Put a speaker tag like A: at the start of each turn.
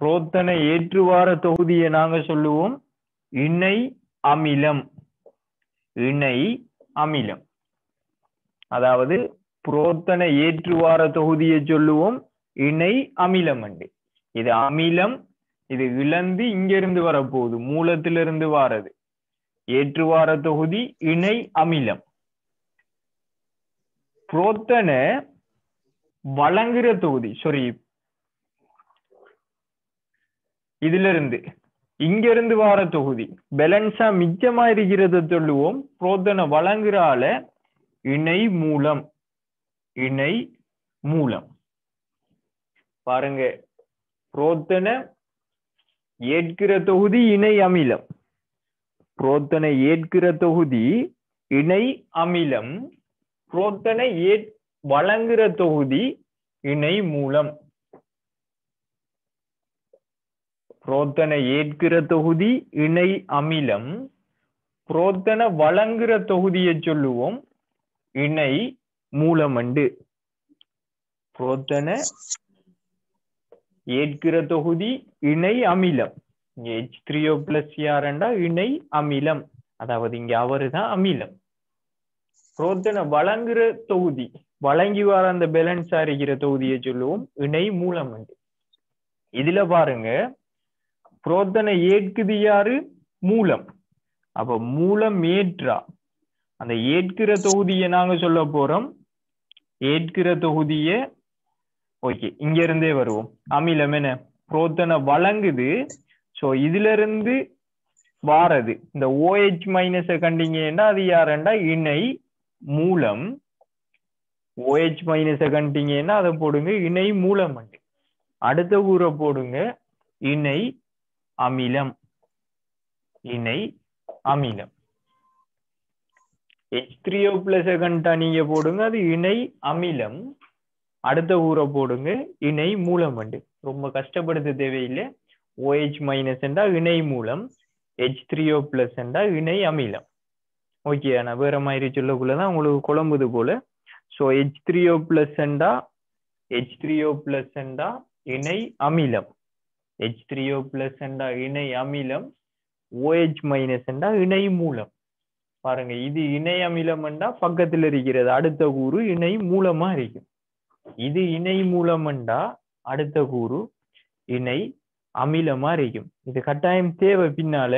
A: புரோத்தன ஏற்றுவார தொகுதியை நாங்க சொல்லுவோம். இணை அமிலம். இணை அமிலம். அதாவது புரோத்தன ஏற்றுவார தொகுதியை சொல்லுவோம். இணை அமிலம் அண்டு. இது அமிலம் இது இழந்து இங்கிருந்து வரப்போகுது மூலத்திலிருந்து வாரது. ஏற்றுவார தொகுதி இணை அமிலம். புரோத்தன வழங்குற தொகுதி சாரி இதுல இருந்து இங்கிருந்து வார தொகுதி. பேலன்ஸா மிச்சமா இருக்கிறத சொல்லுவோம். புரோதனை வழங்குறால இணை மூலம். இணை மூலம். பாருங்க. புரோத்தன ஏற்கிற தொகுதி இணை அமிலம். புரோத்தனை ஏற்கிற தொகுதி இணை அமிலம். புரோத்தனை ஏற் வழங்குற தொகுதி இணை மூலம். புரோத்தனை ஏற்கிற தொகுதி இணை அமிலம். புரோத்தன வழங்குற தொகுதியை சொல்லுவோம். இணை மூலமண்டு. புரோத்தனை ஏற்கிற தொகுதி இணை அமிலம். ஹெச் த்ரீஓ பிளஸ் யாரண்டா இணை அமிலம். அதாவது இங்க அவரு தான் அமிலம். புரோத்தனை வழங்குற தொகுதி வழங்கி வர அந்த பேலன்ஸ் இருக்கிற தொகுதியை சொல்லுவோம். இணை மூலமண்டு. இதுல பாருங்க. புரோத்தனை ஏற்குது யாரு மூலம். அப்ப மூலம் ஏற்றா. அந்த ஏற்கிற தொகுதியை நாங்க சொல்ல போறோம். ஏற்கிற தொகுதிய ஓகே இங்க இருந்தே வருவோம். அமிலம் என்ன? புரோத்தனை வழங்குது. சோ இதுல இருந்து வாரது. இந்த ஓஹெச் மைனஸை கண்டிங்கன்னா அது யாருண்டா? இணை மூலம். ஓஹெச் மைனஸை கண்டிங்கன்னா அதை போடுங்க. இணை மூலம் அடுத்த கூரை போடுங்க. இணை அமிலம் இணை அமிலம். ஹெச் த்ரீஓ பிளஸ் கண்டா நீங்க போடுங்க அது இணை அமிலம். அடுத்த ஊரை போடுங்க இணை மூலம் வண்டு ரொம்ப கஷ்டப்படுத்த தேவையில்லை. ஓஹெச் மைனஸ் என்றா இணை மூலம் ஹெச் த்ரீஓ பிளஸ் என்றா இணை அமிலம். ஓகே நான் வேற மாதிரி சொல்லக்குள்ளதான் உங்களுக்கு குழம்புது போல. So H three O plus என்றா ஹெச் த்ரீஓ பிளஸ் என்றா இணை அமிலம். ஹெச் ஓ பிளஸ் என்றா இணை அமிலம் ஓஹெச் மைனஸ் என்றா இணை மூலம். பாருங்க இது இணை அமிலம் என்றா பக்கத்தில் இருக்கிறது அடுத்த கூறு இணை மூலமா இருக்கும். இது இணை மூலம்ண்டா அடுத்த கூறு இணை அமிலமா இருக்கும். இது கட்டாயம் தேவை பின்னால.